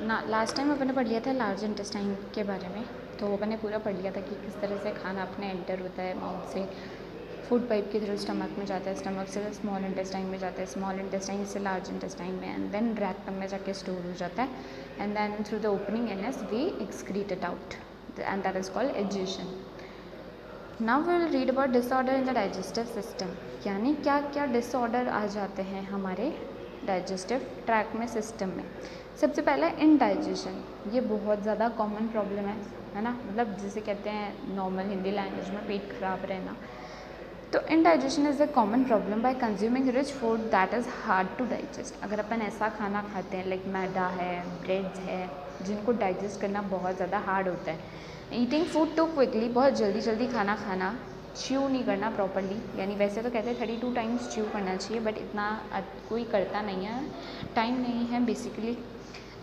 ना last time अपन पढ़ लिया था लार्ज इंटेस्टाइन के बारे में तो अपन पूरा पढ़ लिया था कि किस तरह से खाना अपने एंटर होता है माउथ से। फ़ूड पाइप के थ्रू स्टमक में जाता है स्टमक से स्मॉल इंटेस्टाइन में जाता है स्मॉल इंटेस्टाइन से लार्ज इंटेस्टाइन में एंड देन रैक्टम में जाके स्टोर हो जाता है and then through the opening anus we excrete it out and that is called egestion now will read about disorder in the digestive system यानी क्या क्या डिसऑर्डर आ जाते हैं हमारे डाइजेस्टिव ट्रैक में सिस्टम में। सबसे पहला इनडाइजेशन ये बहुत ज़्यादा कॉमन प्रॉब्लम है है ना? मतलब जिसे कहते हैं नॉर्मल हिंदी लैंग्वेज में पेट खराब रहना. तो indigestion is a common problem by consuming rich food that is hard to digest अगर अपन ऐसा खाना खाते हैं लाइक मैदा है ब्रेड्स है, जिनको डाइजेस्ट करना बहुत ज़्यादा हार्ड होता है. ईटिंग फ़ूड टू क्विकली बहुत जल्दी जल्दी खाना खाना च्यू नहीं करना प्रॉपरली यानी वैसे तो कहते हैं थर्टी टू टाइम्स च्यू करना चाहिए बट इतना कोई करता नहीं है. टाइम नहीं है बेसिकली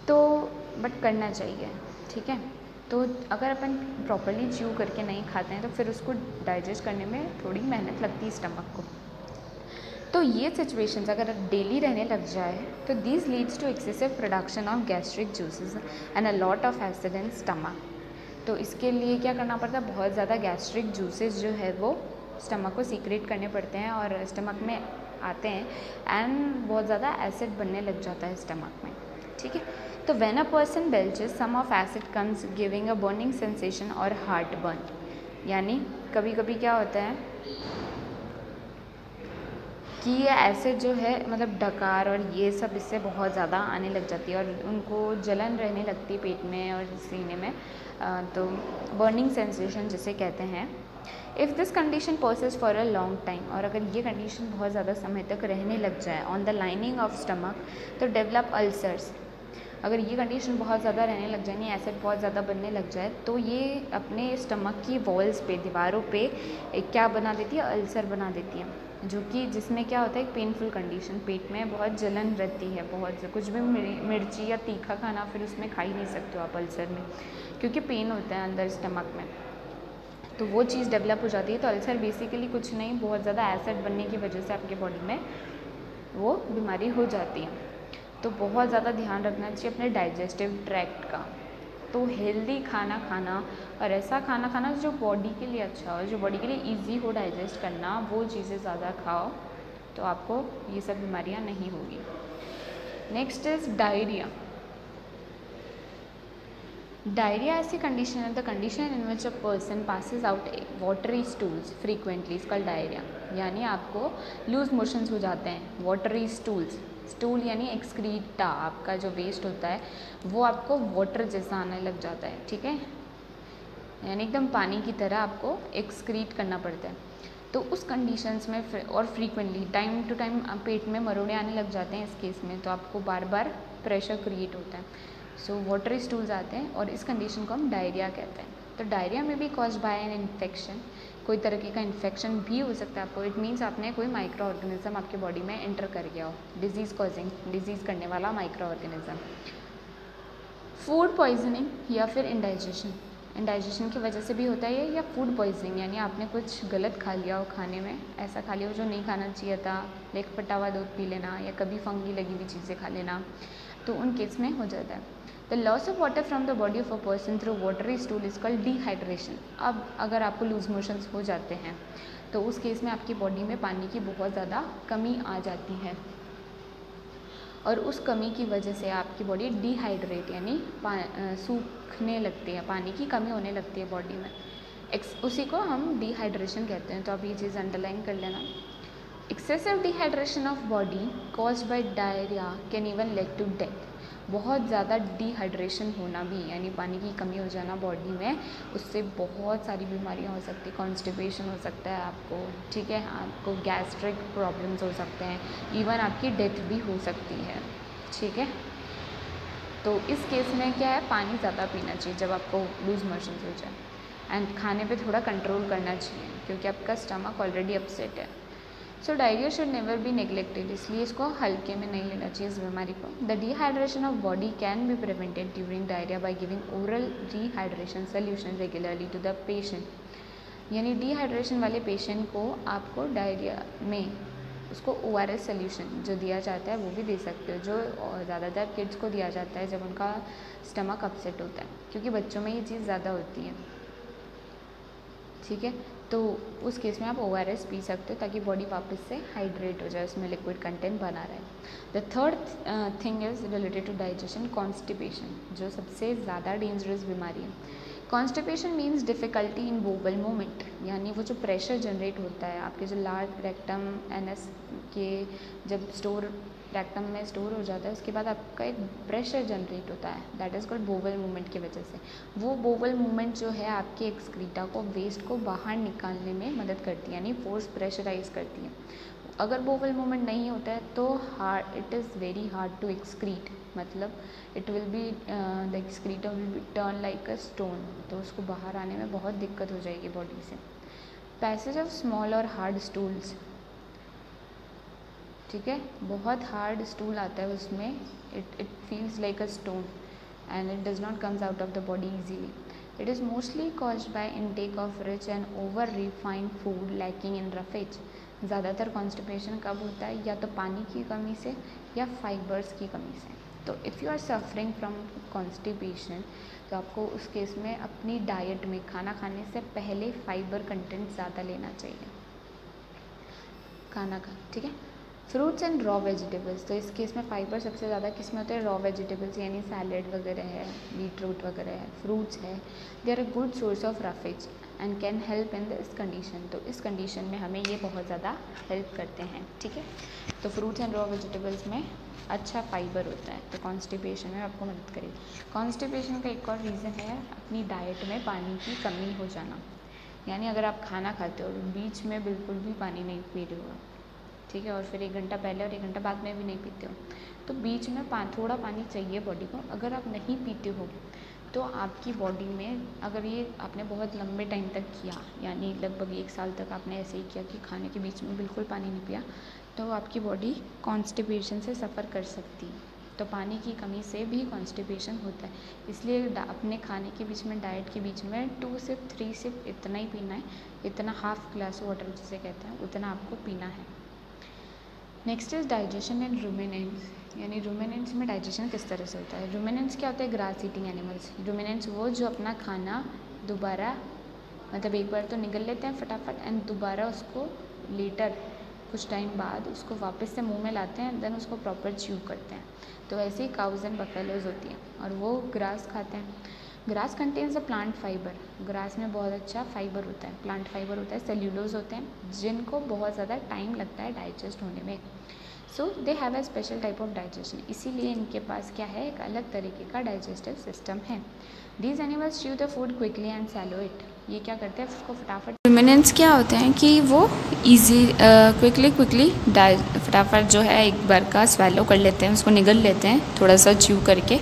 तो बट करना चाहिए, ठीक है? तो अगर अपन प्रॉपरली च्यू करके नहीं खाते हैं तो फिर उसको डाइजेस्ट करने में थोड़ी मेहनत लगती है स्टमक को. तो ये सिचुएशंस अगर डेली रहने लग जाए तो this leads to excessive production of gastric juices and a lot of acid in stomach तो इसके लिए क्या करना पड़ता है? बहुत ज़्यादा गैस्ट्रिक जूसेस जो है वो स्टमक को सीक्रेट करने पड़ते हैं और स्टमक में आते हैं एंड बहुत ज़्यादा एसिड बनने लग जाता है स्टमक में, ठीक है? तो when a person belches some of acid comes giving a burning sensation और हार्ट बर्न यानी कभी कभी क्या होता है? कि ये एसिड जो है मतलब डकार और ये सब इससे बहुत ज़्यादा आने लग जाती है और उनको जलन रहने लगती है पेट में और सीने में। तो बर्निंग सेंसेशन जिसे कहते हैं। If this condition persists for a long time और अगर ये कंडीशन बहुत ज़्यादा समय तक रहने लग जाए on the lining of stomach तो डेवलप अल्सर्स अगर ये कंडीशन बहुत ज़्यादा रहने लग जाए एसिड बहुत ज़्यादा बनने लग जाए तो ये अपने स्टमक की वॉल्स पे, दीवारों पे क्या बना देती है? अल्सर बना देती है, जो कि जिसमें क्या होता है, एक पेनफुल कंडीशन पेट में बहुत जलन रहती है, बहुत कुछ भी मिर्ची या तीखा खाना फिर उसमें खा ही नहीं सकते हो आप अल्सर में, क्योंकि पेन होता है अंदर स्टमक में। तो वो चीज़ डेवलप हो जाती है तो अल्सर बेसिकली कुछ नहीं, बहुत ज़्यादा एसिड बनने की वजह से आपके बॉडी में वो बीमारी हो जाती है। तो बहुत ज़्यादा ध्यान रखना चाहिए अपने डाइजेस्टिव ट्रैक्ट का। तो हेल्दी खाना खाना और ऐसा खाना खाना जो बॉडी के लिए अच्छा हो, जो बॉडी के लिए इजी हो डाइजेस्ट करना, वो चीज़ें ज़्यादा खाओ तो आपको ये सब बीमारियाँ नहीं होगी। नेक्स्ट इज़ डायरिया डायरिया ऐसी कंडीशन है the condition in which a person passes out watery stools frequently इसका डायरिया यानी आपको लूज मोशंस हो जाते हैं वाटरी स्टूल्स स्टूल यानी एक्सक्रीटा आपका जो वेस्ट होता है, वो आपको वाटर जैसा आने लग जाता है, ठीक है? यानी एकदम पानी की तरह आपको एक्सक्रीट करना पड़ता है। तो उस कंडीशंस में और फ्रीक्वेंटली टाइम टू टाइम पेट में मरोड़े आने लग जाते हैं इस केस में तो आपको बार बार प्रेशर क्रिएट होता है। सो वाटर स्टूल्स आते हैं और इस कंडीशन को हम डायरिया कहते हैं। तो डायरिया में भी कॉज बाय एन इन्फेक्शन कोई तरीके का इन्फेक्शन भी हो सकता है आपको। इट मीन्स आपने कोई माइक्रो ऑर्गेनिज्म आपके बॉडी में एंटर कर गया हो। डिज़ीज़ कॉजिंग डिज़ीज़ करने वाला माइक्रो ऑर्गेनिज्म फ़ूड पॉइजनिंग या फिर इंडाइजेशन इंडाइजेशन की वजह से भी होता है या फ़ूड पॉइजनिंग यानी आपने कुछ गलत खा लिया हो खाने में, ऐसा खा लिया हो जो नहीं खाना चाहिए था लेक फटा हुआ दूध पी लेना, या कभी फंगी लगी हुई चीज़ें खा लेना तो उन केस में हो जाता है। The loss of water from the body of a person through watery stool is called dehydration अब अगर आपको लूज मोशंस हो जाते हैं तो उस केस में आपकी बॉडी में पानी की बहुत ज़्यादा कमी आ जाती है। और उस कमी की वजह से आपकी बॉडी डिहाइड्रेट यानी सूखने लगती है, पानी की कमी होने लगती है बॉडी में। एक्स उसी को हम डिहाइड्रेशन कहते हैं। तो आप ये चीज़ अंडरलाइन कर लेना। Excessive dehydration of body cause by diarrhoea can even lead to death बहुत ज़्यादा डिहाइड्रेशन होना भी, यानी पानी की कमी हो जाना बॉडी में, उससे बहुत सारी बीमारियाँ हो सकती है कॉन्स्टिपेशन हो सकता है आपको, ठीक है? आपको गैस्ट्रिक प्रॉब्लम्स हो सकते हैं इवन आपकी डेथ भी हो सकती है, ठीक है? तो इस केस में क्या है? पानी ज़्यादा पीना चाहिए जब आपको लूज मोशन हो जाए एंड खाने पे थोड़ा कंट्रोल करना चाहिए, क्योंकि आपका स्टमक ऑलरेडी अपसेट है। So diarrhoea should never be neglected इसलिए इसको हल्के में नहीं लेना चाहिए इस बीमारी को. The dehydration of body can be prevented during diarrhoea by giving oral dehydration solution regularly to the patient यानी डिहाइड्रेशन वाले पेशेंट को आपको डायरिया में उसको ओ आर एस सोल्यूशन जो दिया जाता है वो भी दे सकते हो, जो ज़्यादातर किड्स को दिया जाता है जब उनका स्टमक अपसेट होता है, क्योंकि बच्चों में ये चीज़ ज़्यादा होती है। ठीक है? तो उस केस में आप ओ आर एस पी सकते हो ताकि बॉडी वापस से हाइड्रेट हो जाए, उसमें लिक्विड कंटेंट बना रहे। The third thing is related to digestion constipation जो सबसे ज़्यादा डेंजरस बीमारी है। Constipation means difficulty in bowel movement यानी वो जो प्रेशर जनरेट होता है, आपके जो लार्ज रेक्टम एन एस के जब स्टोर रेक्टम में स्टोर हो जाता है, उसके बाद आपका एक प्रेशर जनरेट होता है that is called bowel movement की वजह से। वो बोवल मूवमेंट जो है आपके एक्सक्रीटा को वेस्ट को बाहर निकालने में मदद करती है, यानी फोर्स प्रेशराइज करती है। अगर बोवल मूवमेंट नहीं होता है तो hard it is very hard to excrete मतलब it will be the excreta will be turn like a stone तो उसको बाहर आने में बहुत दिक्कत हो जाएगी बॉडी से। पैसेज ऑफ़ स्मॉल और हार्ड स्टूल्स ठीक है? बहुत हार्ड स्टूल आता है उसमें it it feels like a stone and it does not comes out of the body easily it is mostly cause by intake of rich and over refined food lacking in roughage ज़्यादातर constipation कब होता है? या तो पानी की कमी से या फाइबर्स की कमी से। तो if you are suffering from constipation तो आपको उस केस में अपनी डाइट में खाना खाने से पहले फाइबर कंटेंट ज़्यादा लेना चाहिए। खाना खा, ठीक है? फ्रूट्स एंड रॉ वेजिटेबल्स तो इस केस में फाइबर सबसे ज़्यादा किसमें होते हैं? रॉ वेजिटेबल्स यानी सैलड वगैरह है बीट रूट वगैरह है फ्रूट्स है। They are a good source of roughage and can help in this condition तो इस कंडीशन में हमें ये बहुत ज़्यादा हेल्प करते हैं, ठीक है? तो फ्रूट्स एंड रॉ वेजिटेबल्स में अच्छा फाइबर होता है तो कॉन्स्टिपेशन में आपको मदद करेगी। कॉन्स्टिपेशन का एक और रीज़न है अपनी डाइट में पानी की कमी हो जाना। यानी अगर आप खाना खाते हो, बीच में बिल्कुल भी पानी नहीं पी रहे हो ठीक है? और फिर एक घंटा पहले और एक घंटा बाद में भी नहीं पीते हो। तो बीच में पा, थोड़ा पानी चाहिए बॉडी को, अगर आप नहीं पीते हो तो आपकी बॉडी में अगर ये आपने बहुत लंबे टाइम तक किया, यानी लगभग एक साल तक आपने ऐसे ही किया कि खाने के बीच में बिल्कुल पानी नहीं पिया तो आपकी बॉडी कॉन्स्टिपेशन से सफ़र कर सकती है। तो पानी की कमी से भी कॉन्स्टिपेशन होता है। इसलिए अपने खाने के बीच में डाइट के बीच में टू सिप थ्री सिप इतना ही पीना है, इतना हाफ़ ग्लास वाटर जिसे कहते हैं, उतना आपको पीना है। Next is digestion and ruminants यानी रूमिनेंट्स में डाइजेशन किस तरह से होता है? रूमिनेंट्स क्या होता है? ग्रास ईटिंग एनिमल्स रूमिनेंट्स वो जो अपना खाना दोबारा मतलब एक बार तो निगल लेते हैं फटाफट एंड दोबारा उसको लेटर कुछ टाइम बाद उसको वापस से मुँह में लाते हैं देन उसको प्रॉपर च्यू करते हैं। तो ऐसे ही काउज एंड बफेलोज होती हैं और वो ग्रास खाते हैं। Grass contains a plant fibre grass में बहुत अच्छा फाइबर होता है। प्लांट फाइबर होता है सेल्यूलोज होते हैं, जिनको बहुत ज़्यादा टाइम लगता है डाइजेस्ट होने में। So they have a special type of digestion इसीलिए इनके पास क्या है, एक अलग तरीके का डाइजेस्टिव सिस्टम है। These animals chew the food quickly and swallow it ये क्या करते हैं उसको फटाफट रुमिनेंट्स क्या होते हैं कि वो ईजी क्विकली क्विकली डाइ फटाफट जो है एक बार का स्वेलो कर लेते हैं, उसको निगल लेते हैं, थोड़ा सा च्यू करके।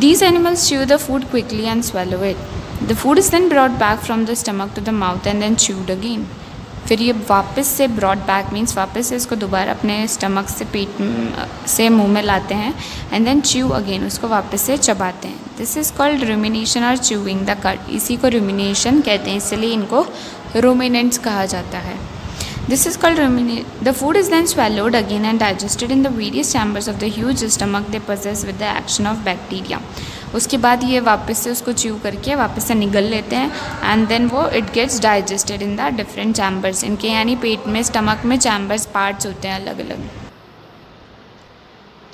These animals chew the food quickly and swallow it the food is then brought back from the stomach to the mouth and then chewed again फिर ये वापस से ब्रॉड बैक मीन्स वापस से इसको दोबारा अपने स्टमक से पेट, से मुँह में लाते हैं एंड देन च्यू अगेन उसको वापस से चबाते हैं। दिस इज़ कॉल्ड रूमिनेशन और च्यूइंग द कट इसी को रूमिनेशन कहते हैं, इसलिए इनको रोमिनेंट्स कहा जाता है। This is called ruminate the food is then swallowed again and digested in the various chambers of the huge stomach they possess with the action of bacteria उसके बाद ये वापस से उसको च्यू करके वापस से निगल लेते हैं एंड देन वो it gets digested in the different chambers इनके यानी पेट में स्टमक में चैम्बर्स पार्ट्स होते हैं अलग अलग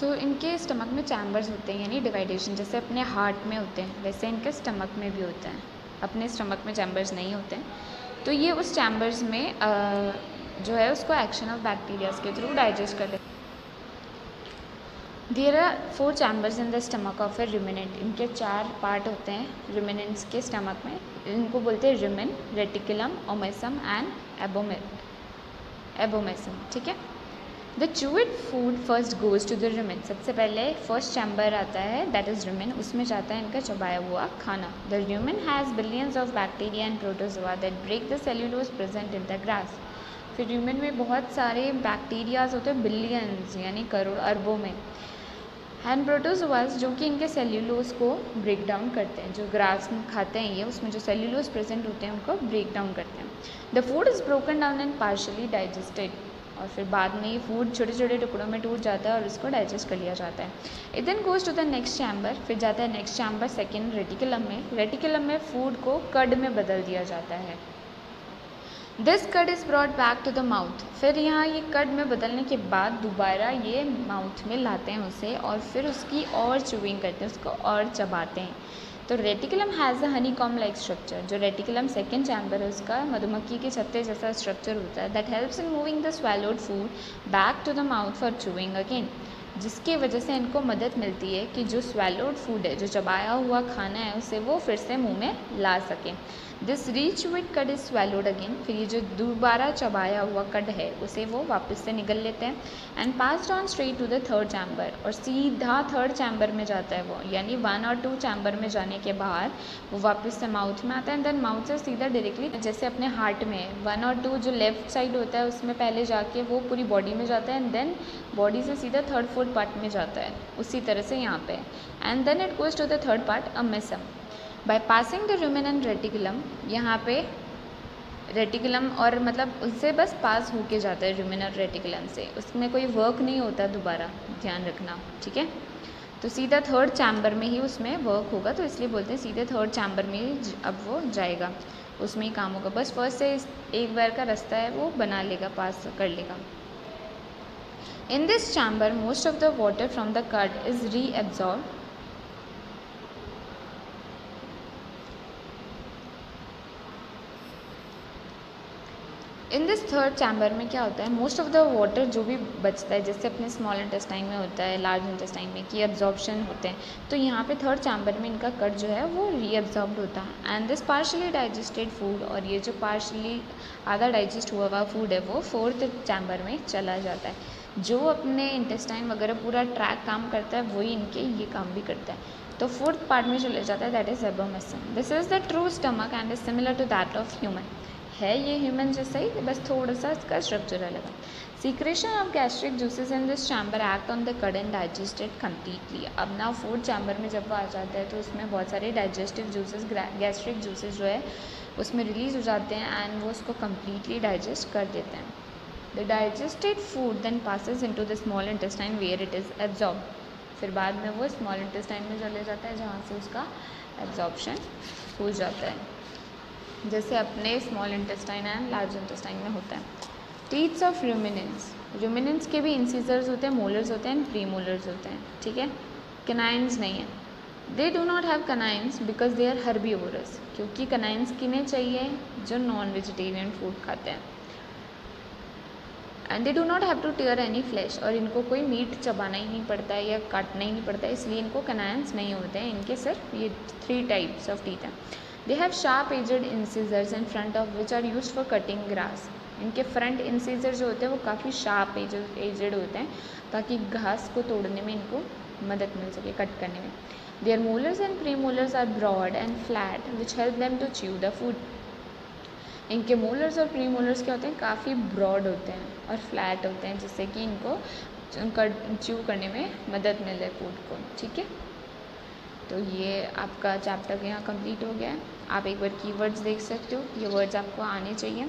तो इनके स्टमक में चैम्बर्स होते हैं, यानी डिवाइडेशन जैसे अपने हार्ट में होते हैं, वैसे इनके स्टमक में भी होते हैं। अपने स्टमक में चैम्बर्स नहीं होते हैं। तो ये उस चैम्बर्स में जो है उसको एक्शन ऑफ़ बैक्टीरियाज के थ्रू डाइजेस्ट कर लेते there are four chambers in the stomach of a ruminant इनके चार पार्ट होते हैं रिमिनेंट्स के स्टमक में। इनको बोलते हैं rumen reticulum omasum and एबोमे abomasum ठीक है? The chewed food first goes to the rumen सबसे पहले फ़र्स्ट चैम्बर आता है दैट इज़ रिमिन उसमें जाता है इनका चबाया हुआ खाना. The rumen has billions of bacteria and protozoa that break the cellulose present in the grass फिर ह्यूमन में बहुत सारे बैक्टीरियाज होते हैं बिलियंस यानी करोड़, अरबों में. हैंड प्रोटोजोआस जो कि इनके सेल्यूलोज को ब्रेक डाउन करते हैं, जो ग्रास खाते हैं, ये उसमें जो सेल्यूलोज प्रेजेंट होते हैं, उनको ब्रेक डाउन करते हैं. The food is broken down and partially digested और फिर बाद में ये फ़ूड छोटे छोटे टुकड़ों में टूट जाता है और उसको डाइजेस्ट कर लिया जाता है। It then goes to the next chamber फिर जाता है नेक्स्ट चैम्बर सेकेंड रेटिकुलम में। रेटिकुलम में फ़ूड को कड में बदल दिया जाता है। This cud is brought back to the mouth फिर यहाँ ये कड में बदलने के बाद दोबारा ये माउथ में लाते हैं उसे और फिर उसकी और चूविंग करते हैं, उसको और चबाते हैं। तो reticulum has a honeycomb like structure जो रेटिकुलम सेकेंड चैम्बर है, उसका मधुमक्खी के छत्ते जैसा स्ट्रक्चर होता है that helps in moving the swallowed food back to the mouth for chewing again जिसकी वजह से इनको मदद मिलती है कि जो स्वेलोड फ़ूड है, जो चबाया हुआ खाना है, उसे वो फिर से मुँह में ला सकें। दिस रीच विट कड इज़ स्वेलोड अगेन फिर ये जो दोबारा चबाया हुआ कड है, उसे वो वापस से निकल लेते हैं। And pass on straight to the third chamber और सीधा थर्ड चैम्बर में जाता है वो, यानी वन और टू चैम्बर में जाने के बाद वो वापस से माउथ में आता है एंड देन माउथ से सीधा डायरेक्टली जैसे अपने हार्ट में वन और टू जो लेफ़्ट साइड होता है, उसमें पहले जाके वो पूरी बॉडी में जाता है एंड देन बॉडी से सीधा थर्ड फोर्थ पार्ट में जाता है, उसी तरह से यहाँ पे and then it goes to the third part omasum by passing the rumen and reticulum यहाँ पे रेटिकुलम और मतलब उससे बस पास होके जाता है रुमिनेंट रेटिकुलम से। उसमें कोई वर्क नहीं होता दोबारा, ध्यान रखना, ठीक है? तो सीधा थर्ड चैम्बर में ही उसमें वर्क होगा तो इसलिए बोलते हैं सीधे थर्ड चैम्बर में ही अब वो जाएगा। उसमें ही काम होगा। बस फ़र्स्ट से एक बार का रास्ता है, वो बना लेगा पास कर लेगा। This chamber most of the water from the cud is reabsorb in this third chamber में क्या होता है? मोस्ट ऑफ़ द वाटर जो भी बचता है, जैसे अपने स्मॉल इंटेस्टाइन में होता है लार्ज इंटेस्टाइन में, कि एब्जॉर्बशन होते हैं तो यहाँ पे थर्ड चैम्बर में इनका कट जो है, वो रीअब्जॉर्ब होता है। And this partially digested food और ये जो पार्शली आधा डाइजेस्ट हुआ हुआ फ़ूड है, वो फोर्थ चैम्बर में चला जाता है। जो अपने इंटेस्टाइन वगैरह पूरा ट्रैक काम करता है, वही इनके ये काम भी करता है। तो फोर्थ पार्ट में चले जाता है that is abomasum this is the true stomach and is similar to that of human है ये ह्यूमन जैसा ही बस थोड़ा सा इसका स्ट्रक्चर अलग है। Secretion of gastric juices in this chamber act on the cud and digested completely अब ना फ़ूड चैम्बर में जब वो आ जाता है तो उसमें बहुत सारे डाइजेस्टिव जूसेस गैस्ट्रिक जूसेस जो है, उसमें रिलीज़ हो जाते हैं एंड वो उसको कम्प्लीटली डाइजेस्ट कर देते हैं। The digested food then passes into the small intestine where it is absorb फिर बाद में वो स्मॉल इंटेस्टाइन में चले जाता है, जहाँ से उसका एब्जॉर्बशन हो जाता है। जैसे अपने small intestine and large intestine में होता है। टीथ्स ऑफ़ रूमिनेंस रूमिनेंस के भी इंसीजर्स होते हैं मोलर्स होते हैं प्री मोलर्स होते हैं। ठीक है? कनाइंस नहीं है। They do not have canines because they are herbivorous क्योंकि कनाइंस किन्हें चाहिए? जो नॉन वेजिटेरियन फ़ूड खाते हैं। And they do not have to tear any flesh और इनको कोई मीट चबाना ही नहीं पड़ता है या काटना ही नहीं पड़ता है इसलिए इनको कनायंस नहीं होते हैं। इनके सिर्फ़ ये थ्री टाइप्स ऑफ़ टीथ हैं। They have sharp edged incisors in front of which are use for cutting grass इनके फ्रंट इंसीजर जो होते हैं, वो काफ़ी शार्प एजड होते हैं ताकि घास को तोड़ने में इनको मदद मिल सके कट करने में। Their molars and premolars are broad and flat which help them to chew the food इनके मोलर्स और प्री मोलर्स क्या होते हैं? काफ़ी ब्रॉड होते हैं और फ्लैट होते हैं, जिससे कि इनको च्यू करने में मदद मिले फ़ूड को, ठीक है? तो ये आपका चैप्टर यहाँ कंप्लीट हो गया है। आप एक बार कीवर्ड्स देख सकते हो। ये वर्ड्स आपको आने चाहिए।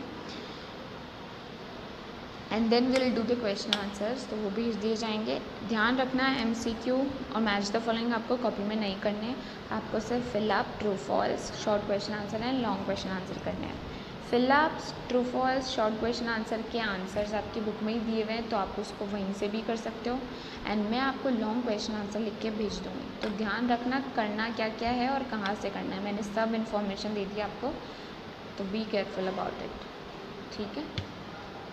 And then will do the question answers तो वो भी दिए जाएँगे। ध्यान रखना एम सी क्यू और मैच द फॉलोइंग आपको कॉपी में नहीं करने आपको सिर्फ़ fill up true false short question answer and long question answer करने हैं। Fill ups true false short question answer के आंसर्स आपकी बुक में ही दिए हुए हैं तो आप उसको वहीं से भी कर सकते हो। एंड मैं आपको लॉन्ग क्वेश्चन आंसर लिख के भेज दूँगी। तो ध्यान रखना करना क्या क्या है और कहाँ से करना है। मैंने सब इन्फॉर्मेशन दे दी आपको तो बी केयरफुल अबाउट इट ठीक है?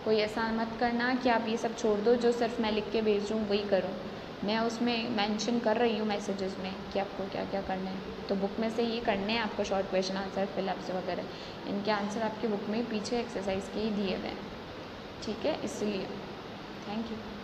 कोई ऐसा मत करना कि आप ये सब छोड़ दो, जो सिर्फ़ मैं लिख के भेज दूँ वही करो। मैं उसमें मेंशन कर रही हूँ मैसेजेस में कि आपको क्या क्या करना है। तो बुक में से ये करने हैं आपको शॉर्ट क्वेश्चन आंसर फिलअप्स वगैरह। इनके आंसर आपकी बुक में पीछे एक्सरसाइज के ही दिए हुए हैं। ठीक है? इसलिए। Thank you